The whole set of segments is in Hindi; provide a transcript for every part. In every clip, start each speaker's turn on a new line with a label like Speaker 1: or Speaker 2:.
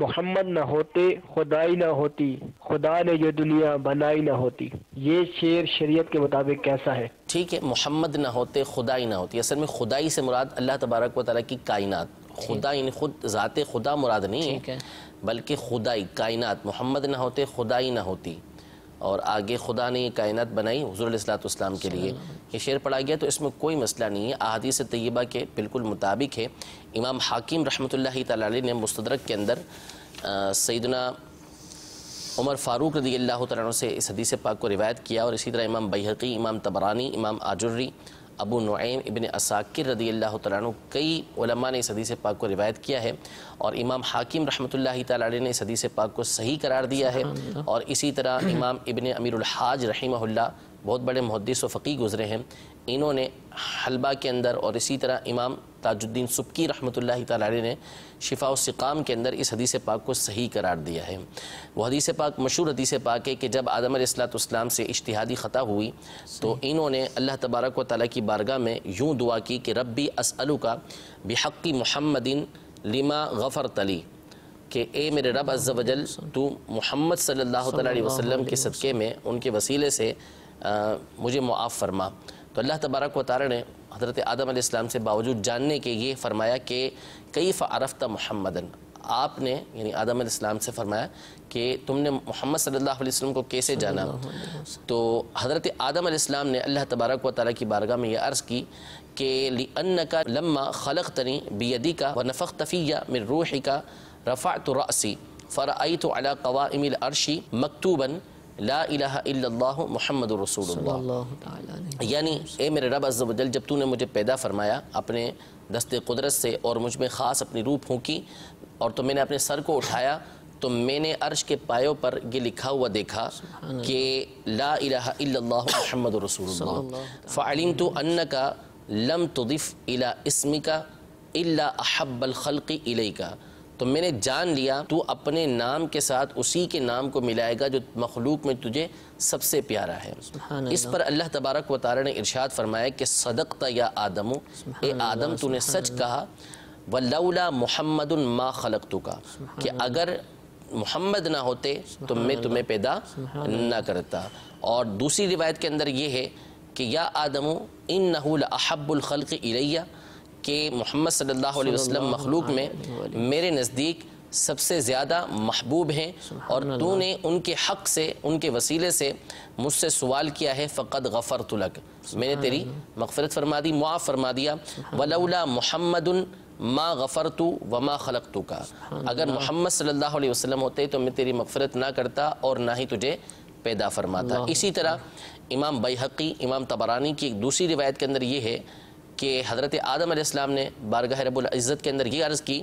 Speaker 1: मोहम्मद न होते खुदाई न होती खुदा ने ये दुनिया बनाई न होती। ये शेर शरीयत के मुताबिक कैसा है?
Speaker 2: ठीक है मोहम्मद न होते खुदाई ना होती। असल में खुदाई से मुराद अल्लाह तबारक व ताली की कायनात। खुदा इन खुद ज़ात खुदा मुराद नहीं है। बल्कि खुदाई कायनात। मोहम्मद ना होते खुदाई ना होती। और आगे खुदा ने ये कायनत बनाई हजूरसलाम के लिए। यह शेर पढ़ा गया तो इसमें कोई मसला नहीं है। अहादीस तय्यबा के बिल्कुल मुताबिक है। इमाम हाकिम रहमत ला ने मुस्तरक के अंदर सईदना उमर फ़ारूक रदी अल्लाह तु से इस हदीस पाक को रिवायत किया और इसी तरह इमाम बहकी इमाम तबरानी इमाम आजुर्री अबू नुम इबन असाकिर रदी अल्लाह तु कई ने इस हदीस पाक को रिवायत किया है और इमाम हाकिम रहमत ला ने इस हदीस पाक को सही करार दिया है और इसी तरह इमाम इबन अमीरहाज रही बहुत बड़े मुहदस व फ़ी गुज़रे हैं। इन्होंने हलबा के अंदर और इसी तरह इमाम ताजुद्दीन सुबकी रहमत ने शिफा सिकाम के अंदर इस हदीस पाक को सही करार दिया है। वह हदीस पाक मशहूर हदीस पाक है कि जब आदम असलाम से इश्तिहादी ख़ता हुई तो इन्होंने अल्लाह तबारक व ताली की बारगाह में यूँ दुआ की कि रब्बी असलू का बेहक़ी महमदिन लिमा गफ़र तली कि ए मेरे रब अज़्ज़वजल तू मोहम्मद सल्लल्लाहु अलैहि वसल्लम के सदक़े में उनके वसीले से आ, मुझे मुआफ़ फरमा। तो अल्लाह तबारक व तारा ने हज़रत आदम इस्लाम से बावजूद जानने के ये फ़रमाया कि कई फ़ारफ़ता महमदन आपने यानी आदम इस्लाम से फरमाया कि तुमने मोहम्मद सल्लल्लाहु अलैहि वसल्लम को कैसे जाना। तो हज़रत आदम इस्लाम ने अल्लाह तबारक व ताली की बारगाह में यह अर्ज़ की कि लिअन्न का लम्मा खलक तनी बियदी का व नफ़ तफ़िया मिर रूह का रफ़ा तो रसी फ़रआई तो अला कवामिल अर्शी मकतूबन ला इलाहा मोहम्मद रसूलुल्लाह यानी ए मेरे रब अज़्ज़वजल जब तूने मुझे पैदा फरमाया अपने दस्ते कुदरत से और मुझमें ख़ास अपनी रूप फूकी और तो मैंने अपने सर को उठाया तो मैंने अर्श के पायों पर ये लिखा हुआ देखा कि ला मोहम्मद रसूलुल्लाह फ़ालिम तो अन्न का लम तुदिफ़ इला इसमिका इल्ला अहब्बल खल्क़ी इलेका तो मैंने जान लिया तू अपने नाम के साथ उसी के नाम को मिलाएगा जो मखलूक में तुझे सबसे प्यारा है। इस पर अल्लाह। तबारक व तारा ने इरशाद फरमाया कि सदकता या आदमो ए आदम तूने सच कहा वल्ला मोहम्मद मा खलक का कि अगर मोहम्मद ना होते तो मैं तुम्हें पैदा ना करता। और दूसरी रिवायत के अंदर ये है कि या आदमो इन नहुल अहब्बुल खल्क़ इलैया कि मोहम्मद सल्लल्लाहु अलैहि वसल्लम मखलूक में मेरे नज़दीक सबसे ज़्यादा महबूब हैं और तूने उनके हक़ से उनके वसीले से मुझसे सवाल किया है फ़कत गफ़र तुलक मैंने तेरी मगफ़रत फरमा दी मुआफ़ फरमा दिया। वलौला मोहम्मद माँ गफ़र तो वमा खलक तो का अगर मोहम्मद सल्लल्लाहु अलैहि वसल्लम होते तो मैं तेरी मगफ़रत ना करता और ना ही तुझे पैदा फरमाता। इसी तरह इमाम बैहकी इमाम तबरानी की एक दूसरी रिवायत के अंदर ये है कि हज़रत आदम आसमाम ने बारगाह रबुल्ज़त के अंदर ये अर्ज़ की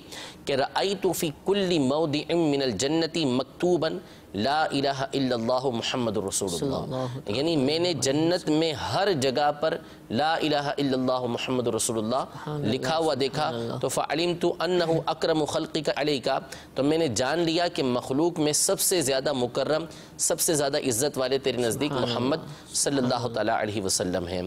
Speaker 2: कि रई तोफ़ी कुल्ली मऊदी मिनल जन्नती मकतूबन ला इलाहा मुहम्मद रसूलुल्लाह। यानी मैंने जन्नत में हर जगह पर ला इलाहा मुहम्मद रसूलुल्लाह लिखा हुआ देखा। तो फ़ालिम तो अन्नहु अक्रम खल्क़ी का अली का तो मैंने जान लिया कि मखलूक में सबसे ज़्यादा मुकर्रम सबसे ज़्यादा इज़्ज़त वाले तेरे नज़दीक मोहम्मद सल्लल्लाहु अलैहि वसल्लम हैं।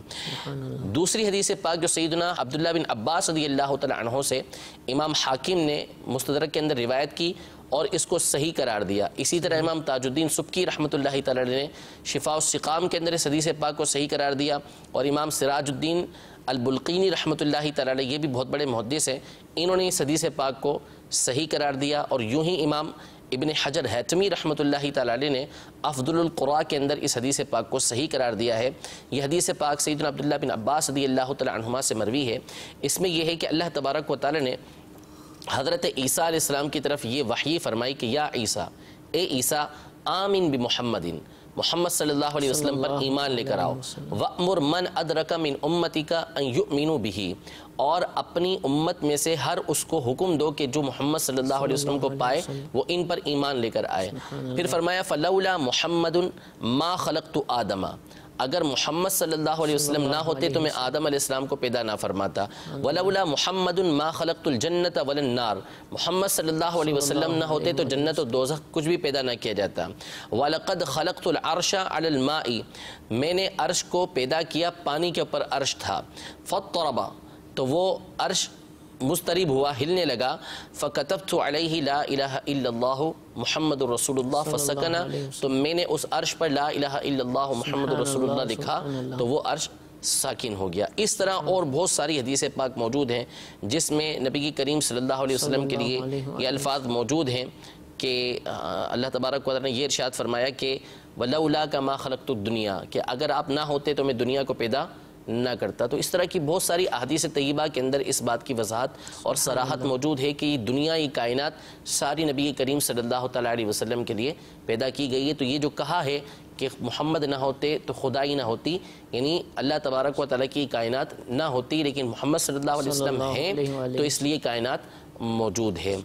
Speaker 2: दूसरी हदीस पाक जो सईदना अब्दुल्ला बिन अब्बास रदी अल्लाह तहों से इमाम हाकिम ने मुस्तदरक के अंदर रिवायत की और इसको सही करार दिया। इसी तरह इमाम ताजुद्दीन सुबकी रहमत ने शिफा सिकाम के अंदर सदी से पाक को सही करार दिया और इमाम सिराजुद्दीन अलबुल्कीनी रहमत ये भी बहुत बड़े मुहदस हैं इन्होंने इस हदीस पाक को सही करार दिया और यूँ ही इमाम इबन हजर हैतमी रहमत ने अफ़दुल्क़ुरा के अंदर इस हदीस पाक को सही करार दिया है। यह हदीस पाक सईद अब्दुल्ला बिन अब्बास रदी अल्लाह तुमा से मरवी है। इसमें यह है कि अल्लाह तबारक व ने हज़रत ईसा की तरफ़ ये वही फरमाई कि या ईसा ए ईसा आमिन बि मोहम्मदिन। मोहम्मद सल्लल्लाहु अलैहि वसल्लम पर ईमान लेकर आओ। वमर मन अदरक मिन उम्मती का मीनू बिही। और अपनी उम्मत में से हर उसको हुक्म दो कि जो मोहम्मद सल्लल्लाहु अलैहि वसल्लम को पाए वो इन पर ईमान लेकर आए। फिर फरमाया फ़लौला मोहम्मद मा खलक तो आदमा। अगर मोहम्मद सल्लल्लाहु अलैहि वसल्लम ना होते तो मैं आदम को पैदा ना फरमाता। वलौला मोहम्मद मा खलक़तुल जन्नत वलन्नार मोहम्मद सल्लल्लाहु अलैहि वसल्लम ना होते तो जन्नत और दोज़ख कुछ भी पैदा ना किया जाता। वलक़द खलक़तुल अर्शा अलल माई। मैंने अर्श को पैदा किया, पानी के ऊपर अर्श था। फ़तरबा तो वो अर्श मुस्तरब हुआ हिलने लगा। फ़कतब तो इलाहा इल्लल्लाहु रसूलुल्लाह फसकना। तो मैंने उस अर्श पर ला इल्लल्लाहु मुहम्मद रसूलुल्लाह लिखा तो वो अर्श साकिन हो गया। इस तरह और बहुत सारी हदीस पाक मौजूद हैं जिसमें नबी की करीम सल्लल्लाहु अलैहि वसल्लम के लिए ये अल्फाज मौजूद हैं कि अल्लाह तबारक ने ये इरशाद फरमाया कि वल्ला का मा खलक दुनिया कि अगर आप ना होते तो मैं दुनिया को पैदा ना करता। तो इस तरह की बहुत सारी अहदीस तयबा के अंदर इस बात की वजाहत और सराहत मौजूद है कि दुनिया कायनात सारी नबी करीम सल्लल्लाहु अलैहि वसल्लम के लिए पैदा की गई है। तो ये जो कहा है कि मोहम्मद ना होते तो खुदाई ना होती यानी अल्लाह तबारक व ताली की कायनत ना होती लेकिन मोहम्मद सल्लल्लाहु अलैहि वसल्लम हैं तो इसलिए कायनात मौजूद है।